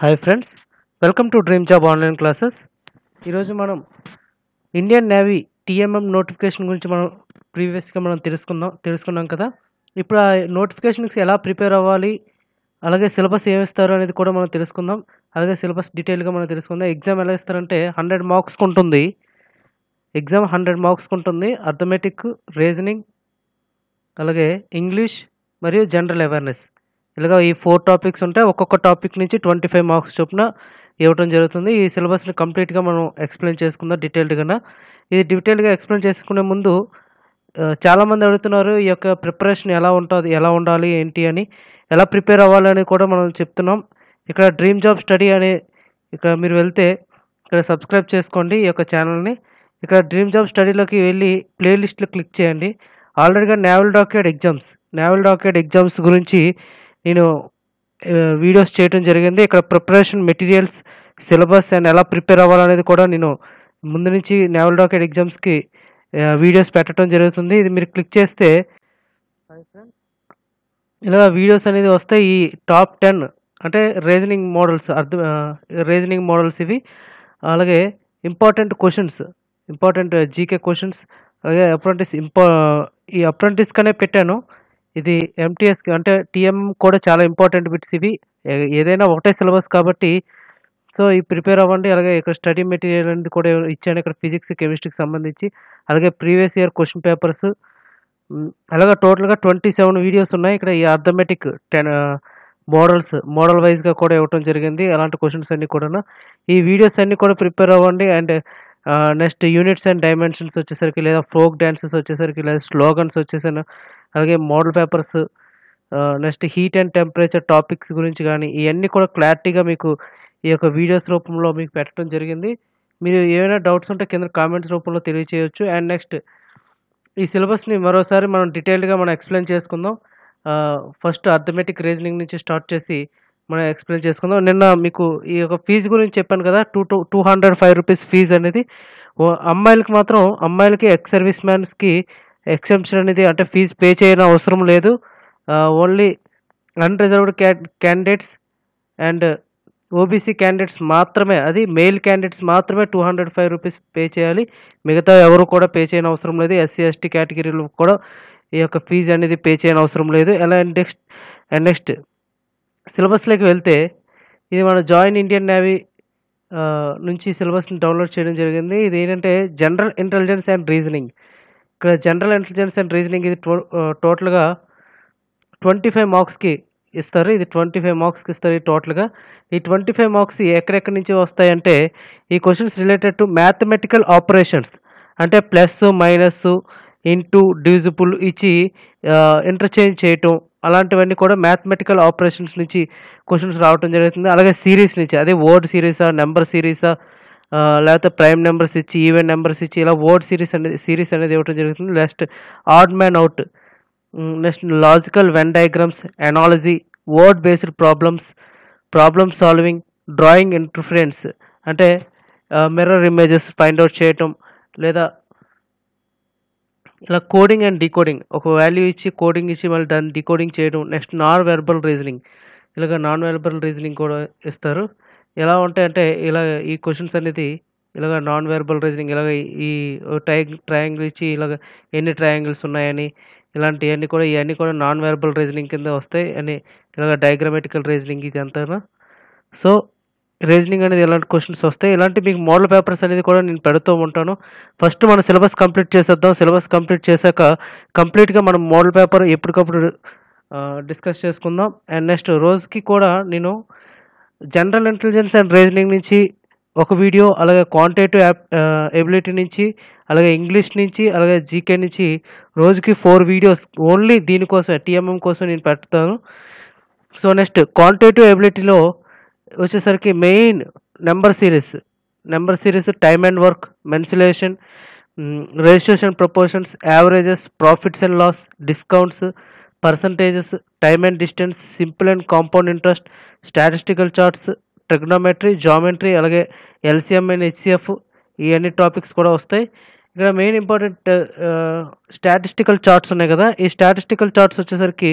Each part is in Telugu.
Hi friends welcome to dream job online classes ఈరోజు మనం ఇండియన్ నేవీ టీఎంఎం నోటిఫికేషన్ గురించి మనం ప్రీవియస్గా మనం తెలుసుకుందాం తెలుసుకున్నాం కదా. ఇప్పుడు ఆ నోటిఫికేషన్కి ఎలా ప్రిపేర్ అవ్వాలి అలాగే సిలబస్ ఏమిస్తారు అనేది కూడా మనం తెలుసుకుందాం. అలాగే సిలబస్ డీటెయిల్గా మనం తెలుసుకుందాం. ఎగ్జామ్ ఎలా ఇస్తారంటే హండ్రెడ్ మార్క్స్కి ఉంటుంది. ఎగ్జామ్ హండ్రెడ్ మార్క్స్కి ఉంటుంది. అర్థమెటిక్ రీజనింగ్ అలాగే ఇంగ్లీష్ మరియు జనరల్ అవేర్నెస్ ఇలాగ ఈ ఫోర్ టాపిక్స్ ఉంటాయి ఒక్కొక్క టాపిక్ నుంచి ట్వంటీ ఫైవ్ మార్క్స్ చొప్పున ఇవ్వటం జరుగుతుంది. ఈ సిలబస్ని కంప్లీట్గా మనం ఎక్స్ప్లెయిన్ చేసుకుందాం డీటెయిల్డ్గా ఇది డీటెయిల్గా ఎక్స్ప్లెయిన్ చేసుకునే ముందు చాలామంది అడుగుతున్నారు ఈ యొక్క ప్రిపరేషన్ ఎలా ఉంటుంది ఎలా ఉండాలి ఏంటి అని. ఎలా ప్రిపేర్ అవ్వాలని కూడా మనం చెప్తున్నాం. ఇక్కడ డ్రీమ్ జాబ్ స్టడీ అనే ఇక్కడ మీరు వెళ్తే ఇక్కడ సబ్స్క్రైబ్ చేసుకోండి ఈ యొక్క ఛానల్ని ఇక్కడ డ్రీమ్ జాబ్ స్టడీలోకి వెళ్ళి ప్లేలిస్ట్లో క్లిక్ చేయండి. ఆల్రెడీగా naval document exams naval document exams గురించి నేను వీడియోస్ చేయడం జరిగింది. ఇక్కడ ప్రిపరేషన్ మెటీరియల్స్ సిలబస్ అండ్ ఎలా ప్రిపేర్ అవ్వాలనేది కూడా నేను ముందు నుంచి నేవల్ డాక్యుమెంట్ ఎగ్జామ్స్కి వీడియోస్ పెట్టడం జరుగుతుంది. ఇది మీరు క్లిక్ చేస్తే ఇలా వీడియోస్ అనేది వస్తాయి. ఈ టాప్ టెన్ అంటే రీజనింగ్ మోడల్స్ అర్థం రీజనింగ్ మోడల్స్ ఇవి. అలాగే important questions important GK questions అలాగే అప్రెంటిస్ ఇంపా ఈ అప్రెంటిస్కనే పెట్టాను. ఇది ఎంటీఎస్కి అంటే టీఎం కూడా చాలా ఇంపార్టెంట్ బిట్స్ ఇవి. ఏదైనా ఒకటే సిలబస్ కాబట్టి సో ఈ ప్రిపేర్ అవ్వండి. అలాగే ఇక్కడ స్టడీ మెటీరియల్ అనేది కూడా ఇచ్చాను. ఇక్కడ ఫిజిక్స్ కెమిస్ట్రీకి సంబంధించి. అలాగే ప్రీవియస్ ఇయర్ క్వశ్చన్ పేపర్స్ అలాగే టోటల్గా ట్వంటీ సెవెన్ వీడియోస్ ఉన్నాయి. ఇక్కడ ఈ అర్థమెటిక్ టెన్ మోడల్స్ మోడల్ వైజ్గా కూడా ఇవ్వటం జరిగింది. అలాంటి క్వశ్చన్స్ అన్నీ కూడా ఈ వీడియోస్ అన్నీ కూడా ప్రిపేర్ అవ్వండి. And next units and dimensions వచ్చేసరికి లేదా ఫోక్ డ్యాన్సెస్ వచ్చేసరికి లేదా స్లోగన్స్ వచ్చేసరికి అలాగే model papers next heat and temperature topics గురించి కానీ ఇవన్నీ కూడా క్లారిటీగా మీకు ఈ యొక్క వీడియోస్ రూపంలో మీకు పెట్టడం జరిగింది. మీరు ఏమైనా డౌట్స్ ఉంటే కింద కామెంట్స్ రూపంలో తెలియచేయచ్చు. అండ్ నెక్స్ట్ ఈ సిలబస్ని మరోసారి మనం డీటెయిల్డ్గా మనం ఎక్స్ప్లెయిన్ చేసుకుందాం. ఫస్ట్ అథమెటిక్ రీజనింగ్ నుంచి స్టార్ట్ చేసి మనం ఎక్స్ప్లెయిన్ చేసుకుందాం. నిన్న మీకు ఈ యొక్క ఫీజు గురించి చెప్పాను కదా two two two hundred five rupees fee అనేది. అమ్మాయిలకి మాత్రం అమ్మాయిలకి ఎక్స్ సర్వీస్ మ్యాన్స్కి ఎక్సెంప్షన్ అనేది అంటే ఫీజు పే చేయని అవసరం లేదు. Only unreserved candidates and OBC candidates మాత్రమే అది మెయిల్ క్యాండిడేట్స్ మాత్రమే two hundred five rupees pay చేయాలి. మిగతా ఎవరు కూడా పే చేయని అవసరం లేదు. ఎస్సీ ఎస్టీ కేటగిరీలో కూడా ఈ యొక్క ఫీజు అనేది పే చేయని అవసరం లేదు. ఎలా నెక్స్ట్ అండ్ నెక్స్ట్ సిలబస్లోకి వెళ్తే ఇది మన జాయిన్ ఇండియన్ నేవీ నుంచి సిలబస్ని డౌన్లోడ్ చేయడం జరిగింది. ఇది ఏంటంటే జనరల్ ఇంటెలిజెన్స్ అండ్ రీజనింగ్ ఇక్కడ జనరల్ ఇంటెలిజెన్స్ అండ్ రీజనింగ్ ఇది టో టోటల్గా ట్వంటీ ఫైవ్ మార్క్స్కి ఇస్తారు. ఇది ట్వంటీ ఫైవ్ మార్క్స్కి ఇస్తారు ఈ టోటల్గా ఈ ట్వంటీ ఫైవ్ మార్క్స్ ఎక్కడెక్కడి నుంచి వస్తాయంటే ఈ questions related to mathematical operations అంటే ప్లస్ మైనస్ ఇంటూ డివిజిబుల్ ఇచ్చి ఇంటర్చేంజ్ చేయటం అలాంటివన్నీ కూడా మ్యాథమెటికల్ ఆపరేషన్స్ నుంచి క్వశ్చన్స్ రావటం జరుగుతుంది. అలాగే సిరీస్ నుంచి అదే వర్డ్ సిరీసా నెంబర్ సిరీసా లేకపోతే ప్రైమ్ నెంబర్స్ ఇచ్చి ఈవెన్ నెంబర్స్ ఇచ్చి ఇలా ఓట్ సిరీస్ అనేది సిరీస్ అనేది ఇవ్వటం జరుగుతుంది. Next odd man out next logical Venn diagrams analogy word based problems problem solving drawing interference అంటే మిర్రర్ ఇమేజెస్ ఫైండ్ అవుట్ చేయటం లేదా ఇలా కోడింగ్ అండ్ డీకోడింగ్ ఒక వాల్యూ ఇచ్చి కోడింగ్ ఇచ్చి మళ్ళీ దాన్ని డీకోడింగ్ చేయడం నెక్స్ట్ నాన్ వెర్బల్ రీజనింగ్ ఇలాగ నాన్ వెర్బల్ రీజనింగ్ కూడా ఇస్తారు. ఎలా ఉంటాయంటే ఇలా ఈ క్వశ్చన్స్ అనేది ఇలాగ నాన్ వెర్బల్ రీజనింగ్ ఇలాగ ఈ ట్రై ట్రయాంగిల్ ఇచ్చి ఇలాగ ఎన్ని ట్రయాంగిల్స్ ఉన్నాయని ఇలాంటివన్నీ కూడా ఇవన్నీ కూడా నాన్ వెర్బల్ రీజనింగ్ కింద వస్తాయి అని ఇలాగ డయాగ్రమెటికల్ రీజనింగ్ ఇది అంతా సో రీజనింగ్ అనేది ఇలాంటి క్వశ్చన్స్ వస్తాయి? ఇలాంటి మీకు మోడల్ పేపర్స్ అనేది కూడా నేను పెడుతూ ఉంటాను. ఫస్ట్ మన సిలబస్ కంప్లీట్ చేసేద్దాం. సిలబస్ కంప్లీట్ చేశాక కంప్లీట్గా మనం మోడల్ పేపర్ ఎప్పటికప్పుడు డిస్కస్ చేసుకుందాం. అండ్ నెక్స్ట్ రోజుకి కూడా నేను జనరల్ ఇంటెలిజెన్స్ అండ్ రీజనింగ్ నుంచి ఒక వీడియో అలాగే క్వాంటిటేటివ్ ఎబిలిటీ నుంచి అలాగే ఇంగ్లీష్ నుంచి అలాగే జీకే నుంచి రోజుకి ఫోర్ వీడియోస్ ఓన్లీ దీనికోసం టీఎంఎం కోసం నేను పెడతాను. సో నెక్స్ట్ క్వాంటిటేటివ్ ఎబిలిటీలో వచ్చేసరికి main number series number series time and work mensuration registration proportions averages profits and loss discounts percentages time and distance simple and compound interest statistical charts trigonometry geometry అలాగే ఎల్సిఎం అండ్ హెచ్సిఎఫ్ ఇవన్నీ టాపిక్స్ కూడా వస్తాయి. ఇక్కడ మెయిన్ ఇంపార్టెంట్ స్టాటిస్టికల్ చార్ట్స్ ఉన్నాయి కదా. ఈ స్టాటిస్టికల్ చార్ట్స్ వచ్చేసరికి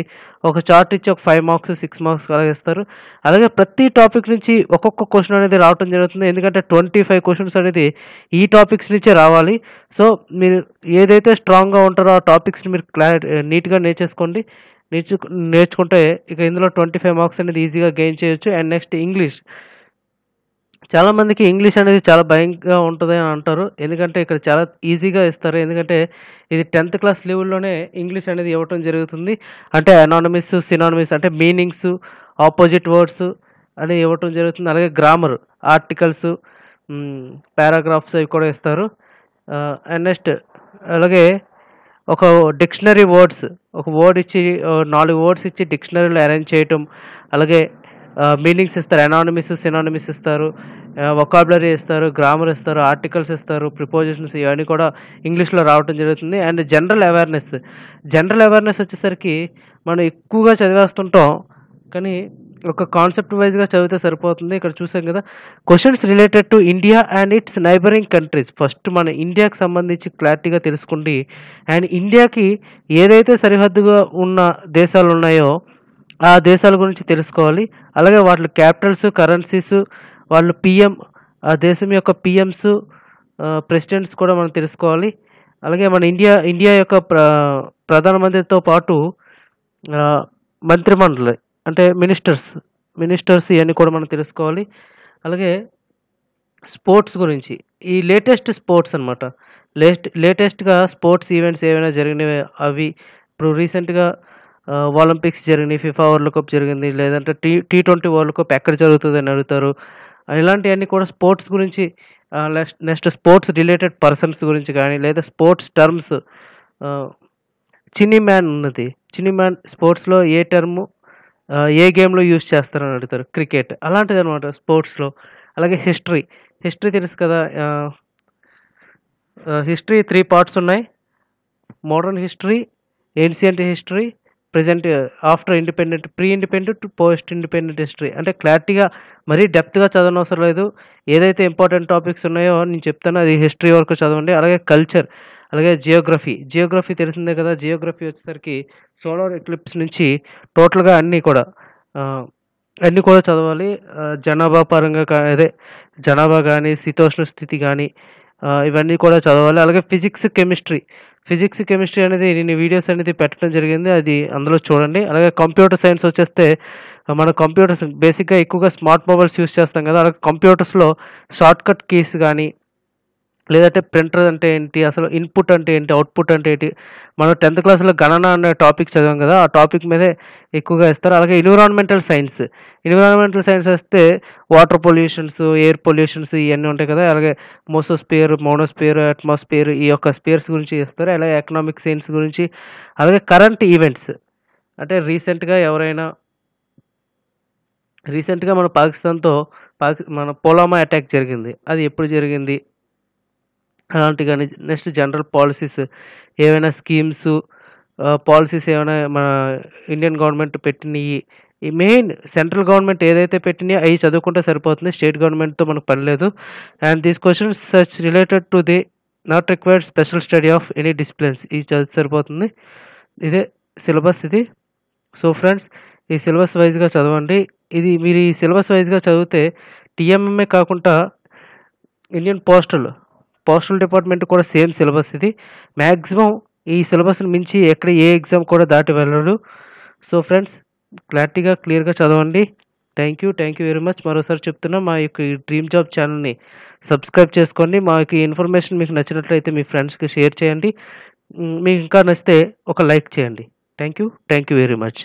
ఒక చార్ట్ ఇచ్చి ఒక ఫైవ్ మార్క్స్ సిక్స్ మార్క్స్ అలాగే ఇస్తారు. అలాగే ప్రతి టాపిక్ నుంచి ఒక్కొక్క క్వశ్చన్ అనేది రావటం జరుగుతుంది. ఎందుకంటే ట్వంటీ ఫైవ్ క్వశ్చన్స్ అనేది ఈ టాపిక్స్ నుంచే రావాలి. సో మీరు ఏదైతే స్ట్రాంగ్గా ఉంటారో ఆ టాపిక్స్ని మీరు క్లారి నీట్గా నేర్చేసుకోండి. నేర్చు నేర్చుకుంటే ఇక ఇందులో ట్వంటీ ఫైవ్ మార్క్స్ అనేది ఈజీగా గెయిన్ చేయొచ్చు. అండ్ నెక్స్ట్ ఇంగ్లీష్ చాలా మందికి ఇంగ్లీష్ అనేది చాలా భయంగా ఉంటుంది అని అంటారు. ఎందుకంటే ఇక్కడ చాలా ఈజీగా ఇస్తారు. ఎందుకంటే ఇది టెన్త్ క్లాస్ లెవెల్లోనే ఇంగ్లీష్ అనేది ఇవ్వటం జరుగుతుంది. అంటే అనానమిస్ సినానమిస్ అంటే మీనింగ్స్ ఆపోజిట్ వర్డ్స్ అని ఇవ్వటం జరుగుతుంది. అలాగే గ్రామర్ ఆర్టికల్స్ పారాగ్రాఫ్స్ అవి కూడా ఇస్తారు. అండ్ నెక్స్ట్ అలాగే ఒక డిక్షనరీ వర్డ్స్ ఒక వర్డ్ ఇచ్చి నాలుగు వర్డ్స్ ఇచ్చి డిక్షనరీలో అరేంజ్ చేయటం. అలాగే మీనింగ్స్ ఇస్తారు అనానమిస్ సినానమిస్ ఇస్తారు వొకాబులరీ ఇస్తారు గ్రామర్ ఇస్తారు ఆర్టికల్స్ ఇస్తారు ప్రిపోజిషన్స్ ఇవన్నీ కూడా ఇంగ్లీష్లో రావటం జరుగుతుంది. And general awareness general awareness వచ్చేసరికి మనం ఎక్కువగా చదివేస్తుంటాం కానీ ఒక కాన్సెప్ట్ వైజ్గా చదివితే సరిపోతుంది. ఇక్కడ చూసాం కదా questions related to India and its neighbouring countries first మన ఇండియాకి సంబంధించి క్లారిటీగా తెలుసుకోండి అండ్ ఇండియాకి ఏదైతే సరిహద్దుగా ఉన్న దేశాలు ఉన్నాయో ఆ దేశాల గురించి తెలుసుకోవాలి. అలాగే వాటి క్యాపిటల్స్ కరెన్సీస్ వాళ్ళు పిఎం ఆ దేశం యొక్క పిఎంస్ ప్రెసిడెంట్స్ కూడా మనం తెలుసుకోవాలి. అలాగే మన ఇండియా ఇండియా యొక్క ప్ర ప్రధానమంత్రితో పాటు మంత్రిమండలి అంటే మినిస్టర్స్ మినిస్టర్స్ ఇవన్నీ కూడా మనం తెలుసుకోవాలి. అలాగే స్పోర్ట్స్ గురించి ఈ లేటెస్ట్ స్పోర్ట్స్ అనమాట లేటెస్ట్ లేటెస్ట్గా స్పోర్ట్స్ ఈవెంట్స్ ఏమైనా జరిగినవి అవి ఇప్పుడు రీసెంట్గా ఒలింపిక్స్ జరిగినాయి ఫిఫా వరల్డ్ కప్ జరిగింది లేదంటే T T twenty world cup ఎక్కడ జరుగుతుంది అని అడుగుతారు ఇలాంటివన్నీ కూడా స్పోర్ట్స్ గురించి next next sports related persons గురించి కానీ లేదా స్పోర్ట్స్ టర్మ్స్ చిన్ని మ్యాన్ ఉన్నది. చిన్ని మ్యాన్ స్పోర్ట్స్లో ఏ టర్ము ఏ గేమ్లో యూజ్ చేస్తారని అడుగుతారు. క్రికెట్ అలాంటిది అనమాట స్పోర్ట్స్లో. అలాగే హిస్టరీ హిస్టరీ తెలుసు కదా హిస్టరీ త్రీ పార్ట్స్ ఉన్నాయి. Modern history ancient history present after independent pre independent post independent history అంటే క్లారిటీగా మరీ డెప్త్గా చదవనవసరం లేదు. ఏదైతే ఇంపార్టెంట్ టాపిక్స్ ఉన్నాయో నేను చెప్తాను అది హిస్టరీ వరకు చదవండి. అలాగే కల్చర్ అలాగే జియోగ్రఫీ జియోగ్రఫీ తెలిసిందే కదా జియోగ్రఫీ వచ్చేసరికి సోలార్ ఎక్లిప్స్ నుంచి టోటల్గా అన్నీ కూడా అన్నీ కూడా చదవాలి. జనాభా పరంగా అదే జనాభా కానీ శీతోష్ణ స్థితి కానీ ఇవన్నీ కూడా చదవాలి. అలాగే ఫిజిక్స్ కెమిస్ట్రీ ఫిజిక్స్ కెమిస్ట్రీ అనేది నేను వీడియోస్ అనేది పెట్టడం జరిగింది. అది అందులో చూడండి. అలాగే కంప్యూటర్ సైన్స్ వచ్చేస్తే మన కంప్యూటర్స్ బేసిక్గా ఎక్కువగా స్మార్ట్ మొబైల్స్ యూస్ చేస్తాం కదా. అలాగే కంప్యూటర్స్లో షార్ట్ కట్ కీస్ కానీ లేదంటే ప్రింటర్ అంటే ఏంటి అసలు ఇన్పుట్ అంటే ఏంటి అవుట్పుట్ అంటే ఏంటి? మనం టెన్త్ క్లాస్లో గణన అనే టాపిక్ చదివాం కదా ఆ టాపిక్ మీదే ఎక్కువగా ఇస్తారు అలాగే ఎన్విరాన్మెంటల్ సైన్స్ ఎన్విరాన్మెంటల్ సైన్స్ వస్తే వాటర్ పొల్యూషన్స్ ఎయిర్ పొల్యూషన్స్ ఇవన్నీ ఉంటాయి కదా. అలాగే మోసోస్పియర్ మోనోస్పియర్ అట్మాస్పియర్ ఈ యొక్క స్పియర్స్ గురించి ఇస్తారు అలాగే ఎకనామిక్ సైన్స్ గురించి అలాగే కరెంట్ ఈవెంట్స్. అంటే రీసెంట్గా ఎవరైనా రీసెంట్గా మన పాకిస్తాన్తో పాకి మన పోలామా అటాక్ జరిగింది. అది ఎప్పుడు జరిగింది? అలాంటి కానీ నెక్స్ట్ జనరల్ పాలసీస్ ఏవైనా స్కీమ్స్ పాలసీస్ ఏమైనా మన ఇండియన్ గవర్నమెంట్ పెట్టినవి ఈ మెయిన్ సెంట్రల్ గవర్నమెంట్ ఏదైతే పెట్టినాయో అవి చదువుకుంటే సరిపోతుంది స్టేట్ గవర్నమెంట్తో మనకు పని లేదు. And these questions such related to the not required special study of any disciplines ఇది చదివి సరిపోతుంది. ఇదే సిలబస్ ఇది. సో ఫ్రెండ్స్ ఈ సిలబస్ వైజ్గా చదవండి. ఇది మీరు ఈ సిలబస్ వైజ్గా చదివితే టీఎంఎంఏ కాకుండా ఇండియన్ పోస్టల్ పోస్టల్ డిపార్ట్మెంట్ కూడా సేమ్ సిలబస్ ఇది. మ్యాక్సిమం ఈ సిలబస్ని మించి ఎక్కడ ఏ ఎగ్జామ్ కూడా దాటి వెళ్ళడు సో ఫ్రెండ్స్ క్లారిటీగా క్లియర్గా చదవండి. Thank you thank you very much మరోసారి చెప్తున్నా మా యొక్క డ్రీమ్ జాబ్ ఛానల్ని సబ్స్క్రైబ్ చేసుకోండి. మా యొక్క ఇన్ఫర్మేషన్ మీకు నచ్చినట్లయితే మీ ఫ్రెండ్స్కి షేర్ చేయండి. మీకు ఇంకా నచ్చితే ఒక లైక్ చేయండి. Thank you thank you very much